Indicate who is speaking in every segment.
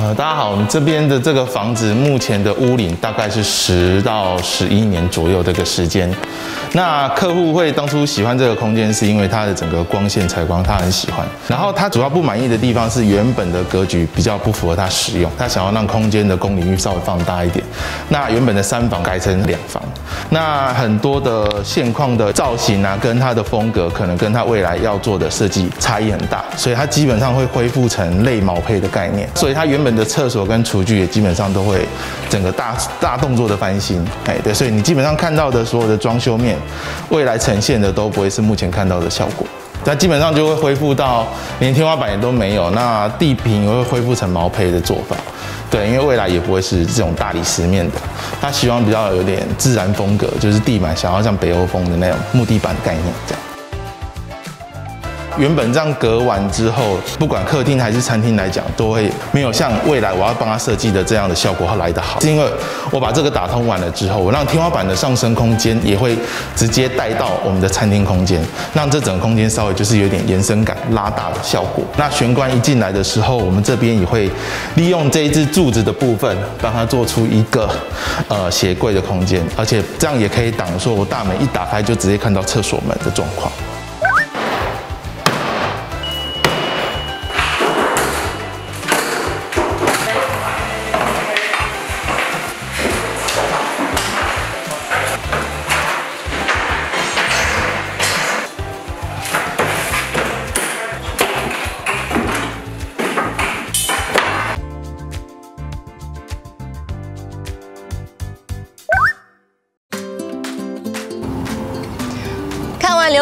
Speaker 1: 呃，大家好，我们这边的这个房子目前的屋龄大概是十到十一年左右这个时间。那客户会当初喜欢这个空间，是因为它的整个光线采光他很喜欢。然后他主要不满意的地方是原本的格局比较不符合他使用，他想要让空间的公领域稍微放大一点。那原本的三房改成两房，那很多的现况的造型啊，跟它的风格可能跟它未来要做的设计差异很大，所以它基本上会恢复成类毛坯的概念。所以它原本的厕所跟厨具也基本上都会整个大大动作的翻新。哎，对，所以你基本上看到的所有的装修面。未来呈现的都不会是目前看到的效果，那基本上就会恢复到连天花板也都没有，那地坪也会恢复成毛坯的做法，对，因为未来也不会是这种大理石面的，他希望比较有点自然风格，就是地板想要像北欧风的那种木地板概念这样。原本这样隔完之后，不管客厅还是餐厅来讲，都会没有像未来我要帮他设计的这样的效果来得好。是因为我把这个打通完了之后，我让天花板的上升空间也会直接带到我们的餐厅空间，让这整个空间稍微就是有点延伸感、拉大的效果。那玄关一进来的时候，我们这边也会利用这一支柱子的部分，帮它做出一个呃鞋柜的空间，而且这样也可以挡说我大门一打开就直接看到厕所门的状况。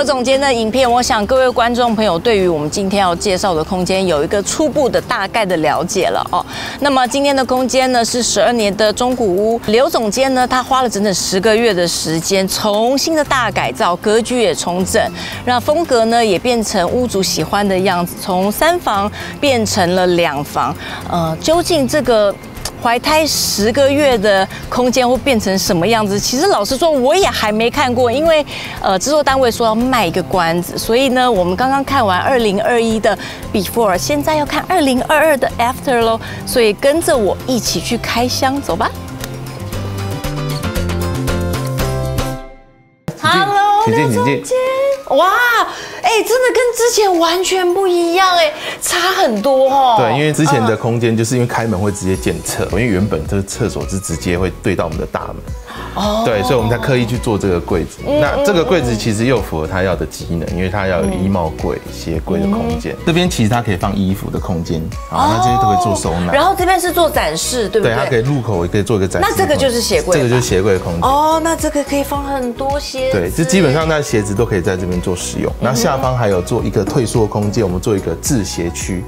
Speaker 2: 总监的影片，我想各位观众朋友对于我们今天要介绍的空间有一个初步的大概的了解了哦。那么今天的空间呢是十二年的中古屋，刘总监呢他花了整整十个月的时间，重新的大改造，格局也重整，让风格呢也变成屋主喜欢的样子，从三房变成了两房。呃，究竟这个？怀胎十个月的空间会变成什么样子？其实老实说，我也还没看过，因为呃制作单位说要卖一个关子，所以呢，我们刚刚看完二零二一的 before，现在要看二零二二的 after 喽，所以跟着我一起去开箱，走吧。Hello，刘总监，哇！哎，真的跟之前完全不一样哎，差很多哦。
Speaker 1: 对，因为之前的空间就是因为开门会直接检测，因为原本这个厕所是直接会对到我们的大门。哦，对，所以我们才刻意去做这个柜子。那这个柜子其实又符合他要的机能，因为它要有衣帽柜、鞋柜的空间。这边其实它可以放衣服的空间，啊，那这些都可以做收纳。
Speaker 2: 然后这边是做展示，对不对？
Speaker 1: 对，它可以入口也可以做一个展示。
Speaker 2: 那这个就是鞋柜，
Speaker 1: 这个就是鞋柜的空间。哦，
Speaker 2: 那这个可以放很多鞋。
Speaker 1: 对，就基本上那鞋子都可以在这边做使用。那下方还有做一个退缩空间，我们做一个制鞋区。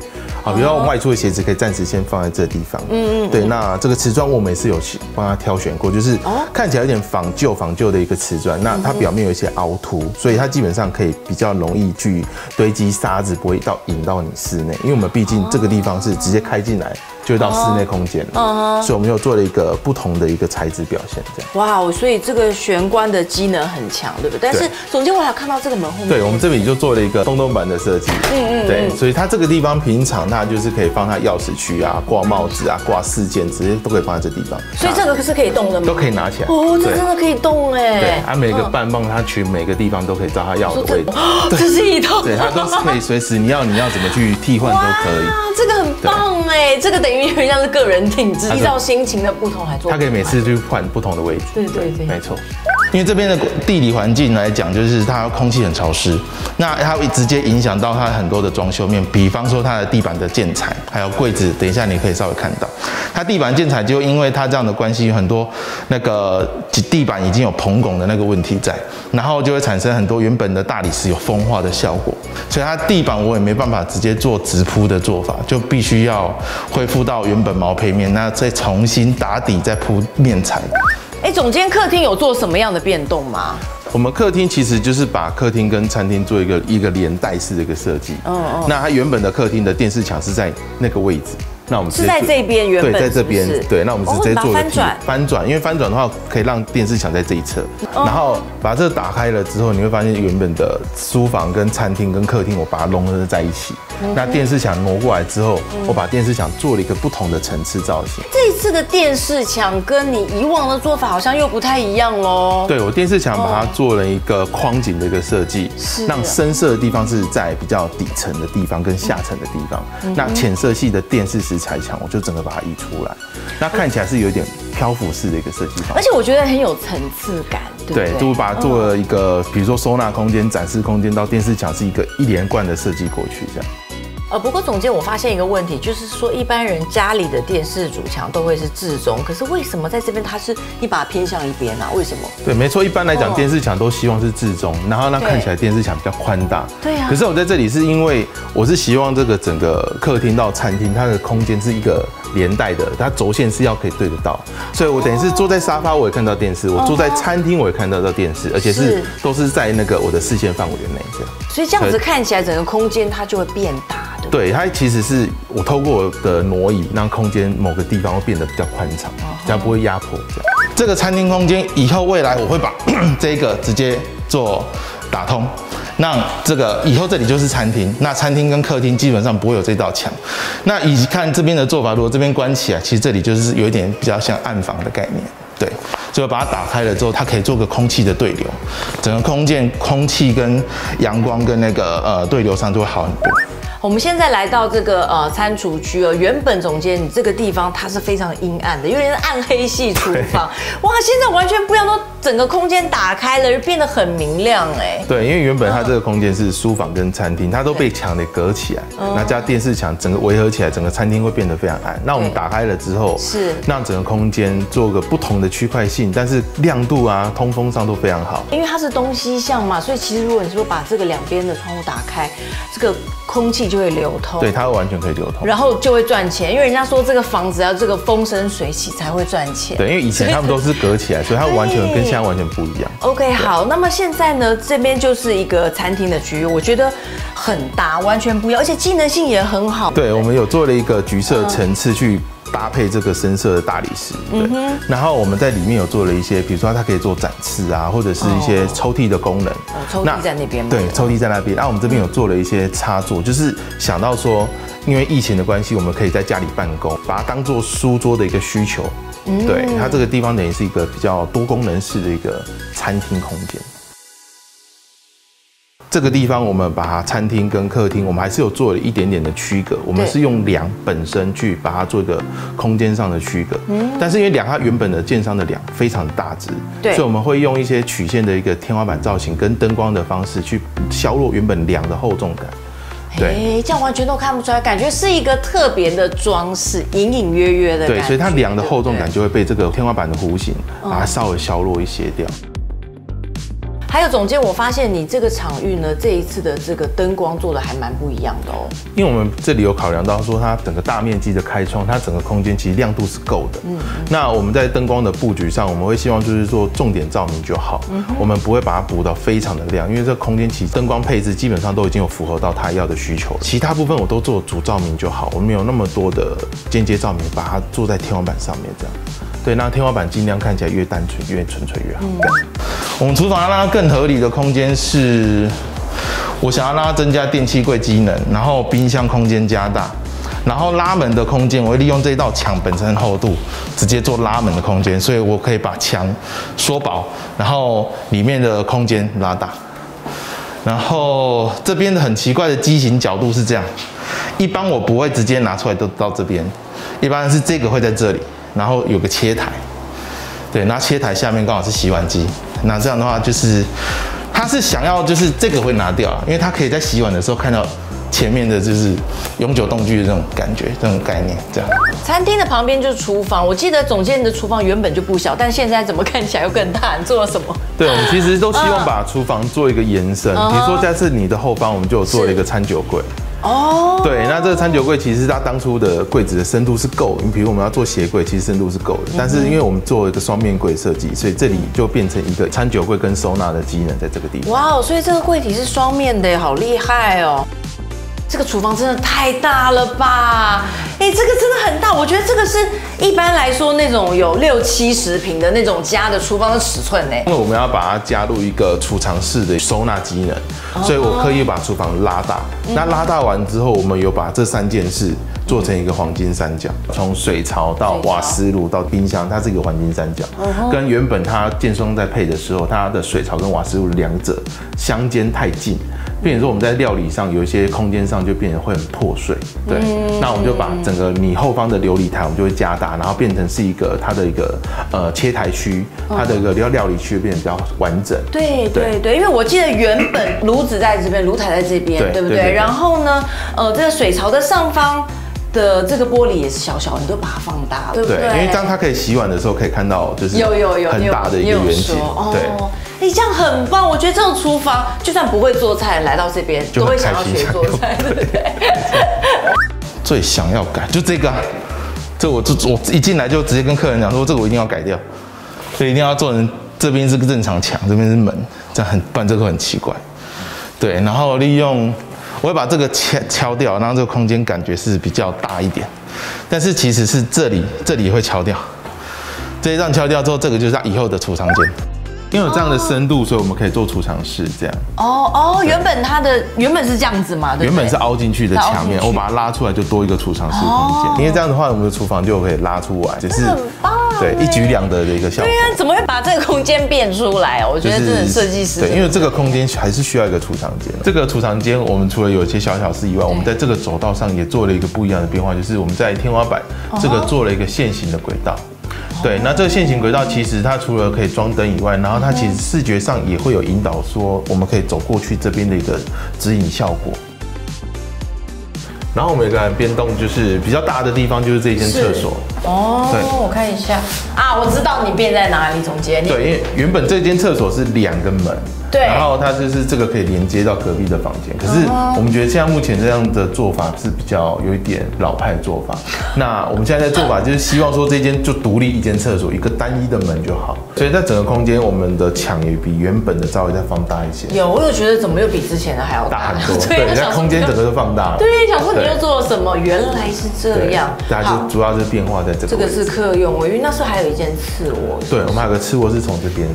Speaker 1: 好，比如说我们外出的鞋子可以暂时先放在这地方。嗯嗯。对，那这个瓷砖我们也是有去帮他挑选过，就是看起来有点仿旧仿旧的一个瓷砖，那它表面有一些凹凸，所以它基本上可以比较容易去堆积沙子，不会到引到你室内，因为我们毕竟这个地方是直接开进来。就到室内空间了，所以我们又做了一个不同的一个材质表现，这样。
Speaker 2: 哇，所以这个玄关的机能很强，对不对？但是总监，我还看到这个门后面，
Speaker 1: 对我们这里就做了一个东东版的设计，嗯嗯，对，所以它这个地方平常它就是可以放它钥匙区啊、挂帽子啊、挂饰件，直接都可以放在这地方。
Speaker 2: 所以这个是可以动的吗？
Speaker 1: 都可以拿起来。
Speaker 2: 哦，这真的可以动哎。
Speaker 1: 对，它每个半泵它取每个地方都可以照它要的位置。
Speaker 2: 这是一套。
Speaker 1: 对，它都是可以随时你要你要怎么去替换都可以。
Speaker 2: 这个很棒哎，这个等于有点像是个人。定制依照心情的不同来做，
Speaker 1: 它可以每次去换不同的位置。
Speaker 2: 对对对，
Speaker 1: 没错。因为这边的地理环境来讲，就是它空气很潮湿，那它会直接影响到它很多的装修面，比方说它的地板的建材，还有柜子。等一下你可以稍微看到，它地板建材就因为它这样的关系，很多那个地板已经有膨拱的那个问题在，然后就会产生很多原本的大理石有风化的效果，所以它地板我也没办法直接做直铺的做法，就必须要恢复到原本毛坯面，那再重新打底再铺面材。
Speaker 2: 哎，总监，客厅有做什么样的变动吗？
Speaker 1: 我们客厅其实就是把客厅跟餐厅做一个一个连带式的一个设计。哦哦。那它原本的客厅的电视墙是在那个位置，那我们
Speaker 2: 是在这边原
Speaker 1: 对，
Speaker 2: 本
Speaker 1: 在这边
Speaker 2: 是是
Speaker 1: 对，那我们直
Speaker 2: 哦
Speaker 1: 接做个
Speaker 2: 把它翻转
Speaker 1: 梯翻转，因为翻转的话可以让电视墙在这一侧，
Speaker 2: 哦
Speaker 1: 然后把这个打开了之后，你会发现原本的书房跟餐厅跟客厅，我把它融合在一起。
Speaker 2: 嗯
Speaker 1: 那电视墙挪过来之后，我把电视墙做了一个不同的层次造型。
Speaker 2: 这一次的电视墙跟你以往的做法好像又不太一样喽。
Speaker 1: 对我电视墙把它做了一个框景的一个设计，让深色的地方是在比较底层的地方跟下层的地方，
Speaker 2: 嗯
Speaker 1: 那浅色系的电视石材墙，我就整个把它移出来，那看起来是有点漂浮式的一个设计方
Speaker 2: 而。且我觉得很有层次感，对？
Speaker 1: 就把它做了一个，比如说收纳空间、展示空间到电视墙是一个一连贯的设计过去，这样。
Speaker 2: 呃，不过总监，我发现一个问题，就是说一般人家里的电视主墙都会是至中，可是为什么在这边它是一把它偏向一边啊？为什么？
Speaker 1: 对，没错，一般来
Speaker 2: 哦
Speaker 1: 讲，电视墙都希望是至中，然后
Speaker 2: 那
Speaker 1: 看起来电视墙比较宽大。
Speaker 2: 对啊
Speaker 1: 可是我在这里是因为我是希望这个整个客厅到餐厅，它的空间是一个连带的，它轴线是要可以对得到，所以我等于是坐在沙发我也看到电视，我坐在餐厅我也看得到电视，而且
Speaker 2: 是
Speaker 1: 是都是在那个我的视线范围内这样。
Speaker 2: 所以这样子看起来整个空间它就会变大，对
Speaker 1: 它其实是我透过我的挪移，让空间某个地方会变得比较宽敞，这样不会压迫。这样，这个餐厅空间以后未来我会把 这个直接做打通，那这个以后这里就是餐厅，那餐厅跟客厅基本上不会有这道墙。那以及看这边的做法，如果这边关起来，其实这里就是有一点比较像暗房的概念。对，所以把它打开了之后，它可以做个空气的对流，整个空间空气跟阳光跟那个呃对流上就会好很多。
Speaker 2: 我们现在来到这个呃餐厨区哦，原本总监你这个地方它是非常阴暗的，有点是暗黑系厨房。哇，现在完全不一样，都整个空间打开了，变得很明亮哎。
Speaker 1: 对，因为原本它这个空间是书房跟餐厅，它都被墙给隔起来，那加电视墙整个围合起来，整个餐厅会变得非常暗。那我们打开了之后，
Speaker 2: 是
Speaker 1: 让整个空间做个不同的区块性，但是亮度啊、通风上都非常好。
Speaker 2: 因为它是东西向嘛，所以其实如果你说把这个两边的窗户打开，这个空气就会流通。
Speaker 1: 对，。它完全可以流通。
Speaker 2: 然后就会赚钱，因为人家说这个房子要这个风生水起才会赚钱。
Speaker 1: 对，因为以前他们都是隔起来，所以它完全跟现在完全不一样。
Speaker 2: OK，好，那么现在呢，这边就是一个餐厅的区域，我觉得很大，完全不一样，而且机能性也很好。
Speaker 1: 对，我们有做了一个橘色层次去搭配这个深色的大理石，对。然后我们在里面有做了一些，比如说它可以做展示啊，或者是一些抽屉的功能。
Speaker 2: 哦抽屉在那边吗
Speaker 1: 对，抽屉在那边。然后我们这边有做了一些插座，就是想到说，因为疫情的关系，我们可以在家里办公，把它当做书桌的一个需求。对，它这个地方等于是一个比较多功能式的一个餐厅空间。这个地方我们把它餐厅跟客厅，我们还是有做了一点点的区隔。我们是用梁本身去把它做一个空间上的区隔。嗯但是因为梁它原本的建商的梁非常大只，
Speaker 2: 对
Speaker 1: 所以我们会用一些曲线的一个天花板造型跟灯光的方式去削弱原本梁的厚重感。对
Speaker 2: 哎，这样完全都看不出来，感觉是一个特别的装饰，隐隐约约的感
Speaker 1: 对，所以它梁的厚重感就会被这个天花板的弧形把它稍微削弱一些掉。
Speaker 2: 还有总监，我发现你这个场域呢，这一次的这个灯光做的还蛮不一样的哦。
Speaker 1: 因为我们这里有考量到说，它整个大面积的开窗，它整个空间其实亮度是够的。嗯，那我们在灯光的布局上，我们会希望就是做重点照明就好，嗯我们不会把它补到非常的亮，因为这个空间其实灯光配置基本上都已经有符合到他要的需求，其他部分我都做主照明就好，我没有那么多的间接照明，把它做在天花板上面这样。对，那天花板尽量看起来越单纯、越纯粹越好。我们厨房要让它更合理的空间是，我想要让它增加电器柜机能，然后冰箱空间加大，然后拉门的空间，我会利用这道墙本身厚度，直接做拉门的空间，所以我可以把墙缩薄，然后里面的空间拉大。然后这边的很奇怪的机型角度是这样，一般我不会直接拿出来都到这边，一般是这个会在这里，然后有个切台，对，那切台下面刚好是洗碗机，那这样的话就是，他是想要就是这个会拿掉啊，因为他可以在洗碗的时候看到前面的就是永久动具的这种感觉，这种概念，这样。
Speaker 2: 餐厅的旁边就是厨房，我记得总监的厨房原本就不小，但现在怎么看起来又更大？你做了什么？
Speaker 1: 对，我们其实都希望把厨房做一个延伸，
Speaker 2: 嗯
Speaker 1: 比如说在这你的后方，我们就有做了一个餐酒柜。
Speaker 2: 哦，
Speaker 1: 对，那这个餐酒柜其实它当初的柜子的深度是够，你比如我们要做鞋柜，其实深度是够的。但是因为我们做一个双面柜设计，所以这里就变成一个餐酒柜跟收纳的机能在这个地方。
Speaker 2: 哇哦，所以这个柜体是双面的，好厉害哦！这个厨房真的太大了吧？哎，这个真的很大，我觉得这个是一般来说那种有六七十平的那种家的厨房的尺寸呢。
Speaker 1: 因为我们要把它加入一个储藏室的收纳机能，所以我刻意把厨房拉大。那拉大完之后，我们有把这三件事做成一个黄金三角，从水槽到瓦斯炉到冰箱，它是一个黄金三角，跟原本它建双在配的时候，它的水槽跟瓦斯炉两者相间太近。变成说我们在料理上有一些空间上就变得会很破碎，对，那我们就把整个你后方的琉璃台我们就会加大，然后变成是一个它的一个呃切台区，它的一个料料理区变得比较完整。
Speaker 2: 对对对，因为我记得原本炉子在这边，炉台在这边，对不对？然后呢，呃，这个水槽的上方的这个玻璃也是小小，你就把它放大了，对不对？
Speaker 1: 因为当它可以洗碗的时候，可以看到就是有有有很大的一个圆形，对。
Speaker 2: 哎，这样很棒！我觉得这种厨房，就算不会做菜，来到这边都会想要学做菜，对不对？
Speaker 1: 最想要改就这个，这我这我一进来就直接跟客人讲说，这个我一定要改掉，所以一定要做成这边是个正常墙，这边是门，这样很不然这个很奇怪。对，然后利用我会把这个敲敲掉，让这个空间感觉是比较大一点，但是其实是这里这里会敲掉，这一段敲掉之后，这个就是以后的储藏间。因为有这样的深度，所以我们可以做储藏室这样。哦
Speaker 2: 哦，原本它的原本是这样子嘛，
Speaker 1: 原本是凹进去的墙面，我把它拉出来就多一个储藏室空间。因为这样的话，我们的厨房就可以拉出来，
Speaker 2: 只是很棒，
Speaker 1: 对，一举两得的一个效果。
Speaker 2: 怎么会把这个空间变出来？我觉得这是设计师。
Speaker 1: 对，因为这个空间还是需要一个储藏间。这个储藏间，我们除了有一些小小事以外，我们在这个走道上也做了一个不一样的变化，就是我们在天花板这个做了一个线形的轨道。对，那这个线形轨道其实它除了可以装灯以外，然后它其实视觉上也会有引导，说我们可以走过去这边的一个指引效果。然后我们有个变动，就是比较大的地方就是这间厕所。
Speaker 2: 哦，对，我看一下啊，我知道你变在哪里，总监。
Speaker 1: 对，因为原本这间厕所是两个门。
Speaker 2: 对，
Speaker 1: 然后它就是这个可以连接到隔壁的房间，可是我们觉得现在目前这样的做法是比较有一点老派的做法。那我们现在的做法就是希望说这间就独立一间厕所，一个单一的门就好。所以在整个空间，我们的墙也比原本的稍微再放大一些。
Speaker 2: 有，我有觉得怎么又比之前的还要
Speaker 1: 大很多。对，那空间整个都放大了。
Speaker 2: 对，想说你又做了什么？原来是这样。
Speaker 1: 大家就主要是变化在这个。
Speaker 2: 这个是客用，因为那时候还有一间次卧。
Speaker 1: 对，我们还有个次卧是从这边。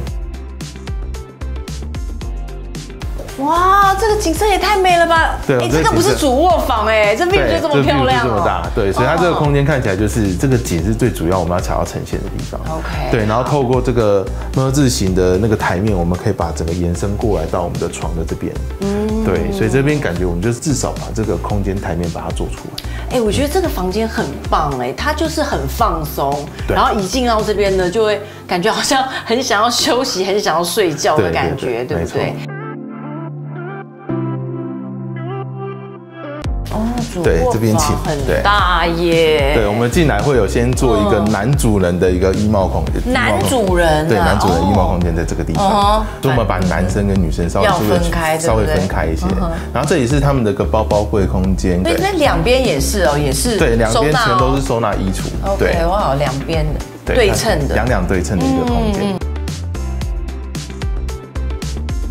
Speaker 2: 哇，这个景色也太美了吧！对，哎，这个不是主卧房哎，这并不就这么漂亮，
Speaker 1: 这么大，对，所以它这个空间看起来就是这个景是最主要我们要想要呈现的地方。
Speaker 2: OK，
Speaker 1: 对，然后透过这个么字形的那个台面，我们可以把整个延伸过来到我们的床的这边。嗯，对，所以这边感觉我们就至少把这个空间台面把它做出来。
Speaker 2: 哎，我觉得这个房间很棒哎，它就是很放松，然后一进到这边呢，就会感觉好像很想要休息，很想要睡觉的感觉，对不对？
Speaker 1: 对，这边请
Speaker 2: 很大耶。
Speaker 1: 对，我们进来会有先做一个男主人的一个衣帽空间。
Speaker 2: 男主人，
Speaker 1: 对，男主人衣帽空间在这个地方。所以我们把男生跟女生稍微
Speaker 2: 分开，
Speaker 1: 稍微分开一些。然后这里是他们的个包包柜空间。
Speaker 2: 对，那两边也是哦，也是。
Speaker 1: 对，两边全都是收纳衣橱。
Speaker 2: 对，哇，两边的对称的，
Speaker 1: 两两对称的一个空间。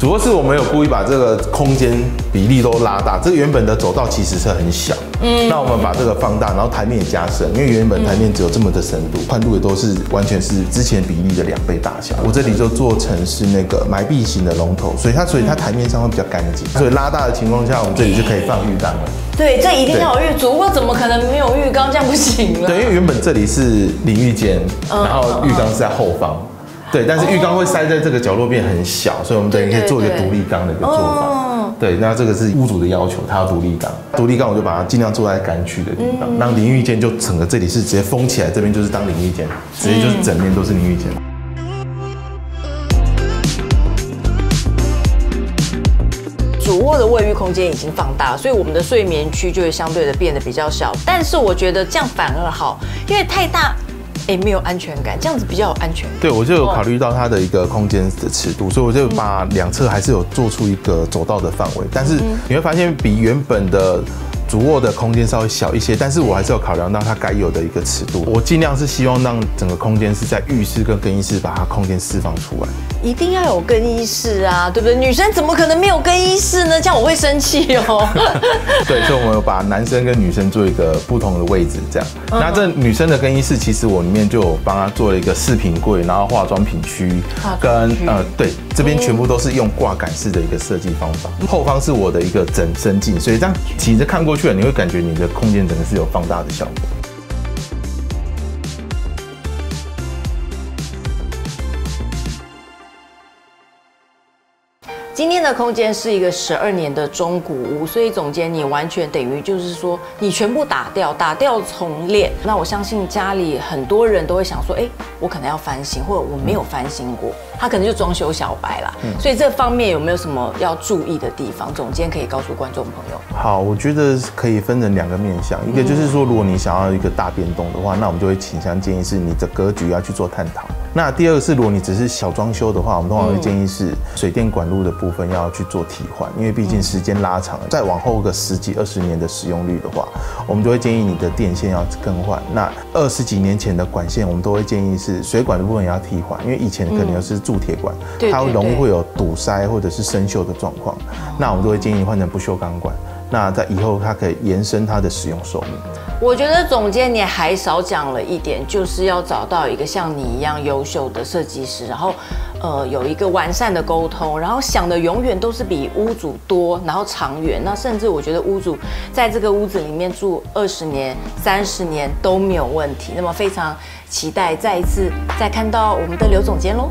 Speaker 1: 主要是我们有故意把这个空间比例都拉大，这个原本的走道其实是很小，嗯，那我们把这个放大，然后台面也加深，因为原本台面只有这么的深度，宽度也都是完全是之前比例的两倍大小。我这里就做成是那个埋壁型的龙头，所以它所以它台面上会比较干净，所以拉大的情况下，我们这里就可以放浴缸了。
Speaker 2: 对，这一定要有浴足，我怎么可能没有浴缸？这样不行了。
Speaker 1: 对，因为原本这里是淋浴间，然后浴缸是在后方。对，但是浴缸会塞在这个角落变很小，所以我们等于可以做一个独立缸的一个做法。对，那这个是屋主的要求，他要独立缸。独立缸我就把它尽量做在干区的地方，让淋浴间就整个这里是直接封起来，这边就是当淋浴间，直接就是整面都是淋浴间。
Speaker 2: 主卧的卫浴空间已经放大，所以我们的睡眠区就会相对的变得比较小。但是我觉得这样反而好，因为太大。哎，没有安全感，这样子比较有安全感。
Speaker 1: 对，我就有考虑到它的一个空间的尺度，所以我就把两侧还是有做出一个走道的范围。但是你会发现，比原本的主卧的空间稍微小一些，但是我还是有考量到它该有的一个尺度。我尽量是希望让整个空间是在浴室跟更衣室把它空间释放出来。
Speaker 2: 一定要有更衣室啊，对不对？女生怎么可能没有更衣室呢？这样我会生气哦。
Speaker 1: 对，所以我们有把男生跟女生做一个不同的位置，这样。那这女生的更衣室，其实我里面就有帮她做了一个饰品柜，然后化妆品区，跟呃，对，这边全部都是用挂杆式的一个设计方法。后方是我的一个整身镜，所以这样其实看过去了，你会感觉你的空间整个是有放大的效果。
Speaker 2: 今天的空间是一个十二年的中古屋，所以总监你完全等于就是说你全部打掉，打掉重练。那我相信家里很多人都会想说，哎，我可能要翻新，或者我没有翻新过，他可能就装修小白啦。所以这方面有没有什么要注意的地方？总监可以告诉观众朋友。
Speaker 1: 好，我觉得可以分成两个面向，一个就是说，如果你想要一个大变动的话，那我们就会倾向建议是你的格局要去做探讨。那第二个是，如果你只是小装修的话，我们通常会建议是水电管路的部分要去做替换，因为毕竟时间拉长了，再往后个十几二十年的使用率的话，我们就会建议你的电线要更换。那二十几年前的管线，我们都会建议是水管的部分也要替换，因为以前可能是铸铁管，它容易会有堵塞或者是生锈的状况，那我们都会建议换成不锈钢管。那在以后，它可以延伸它的使用寿命。
Speaker 2: 我觉得总监你还少讲了一点，就是要找到一个像你一样优秀的设计师，然后呃有一个完善的沟通，然后想的永远都是比屋主多，然后长远。那甚至我觉得屋主在这个屋子里面住二十年、三十年都没有问题。那么非常期待再一次再看到我们的刘总监喽。